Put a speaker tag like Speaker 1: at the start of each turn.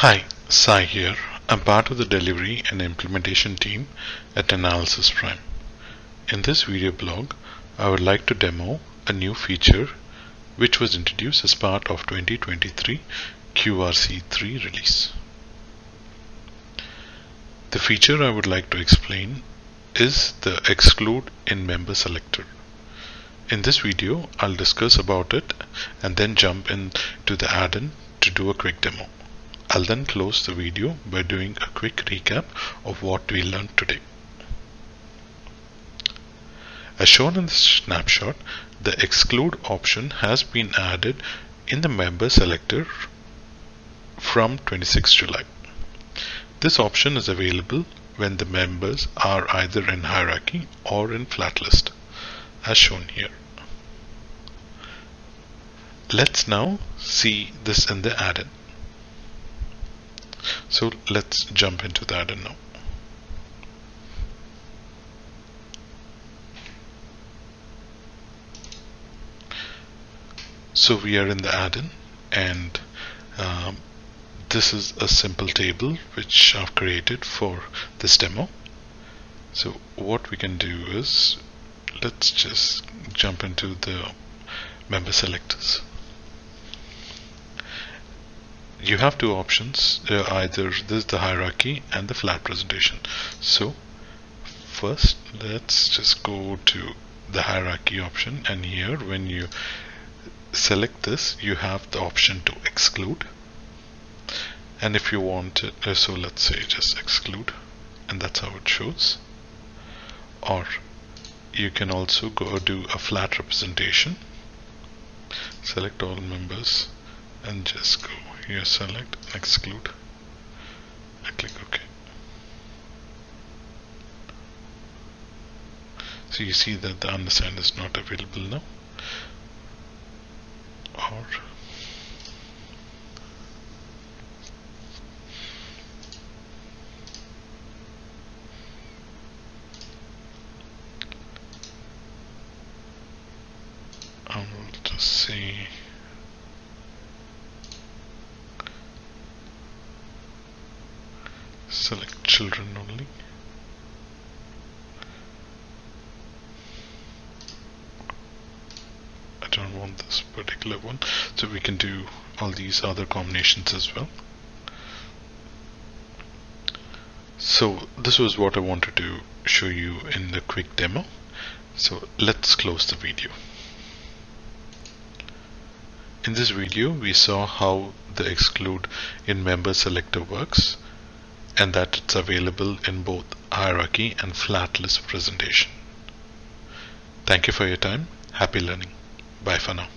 Speaker 1: Hi, Sai here. I'm part of the delivery and implementation team at Analysis Prime. In this video blog, I would like to demo a new feature which was introduced as part of 2023 QRC3 release. The feature I would like to explain is the exclude in member selector. In this video, I'll discuss about it and then jump into the add-in to do a quick demo. I'll then close the video by doing a quick recap of what we learned today. As shown in this snapshot, the exclude option has been added in the member selector from 26 July. This option is available when the members are either in hierarchy or in flat list, as shown here. Let's now see this in the add-in. So let's jump into the add-in now. So we are in the add-in and um, this is a simple table which I've created for this demo. So what we can do is let's just jump into the member selectors. You have two options uh, either this is the hierarchy and the flat presentation. So first let's just go to the hierarchy option and here when you select this you have the option to exclude and if you want it uh, so let's say just exclude and that's how it shows. Or you can also go do a flat representation. Select all members and just go here select exclude. I click OK. So you see that the understand is not available now. Or I will say select children only. I don't want this particular one. So we can do all these other combinations as well. So this was what I wanted to show you in the quick demo. So let's close the video in this video we saw how the exclude in member selector works and that it's available in both hierarchy and flat list presentation. Thank you for your time. Happy learning. Bye for now.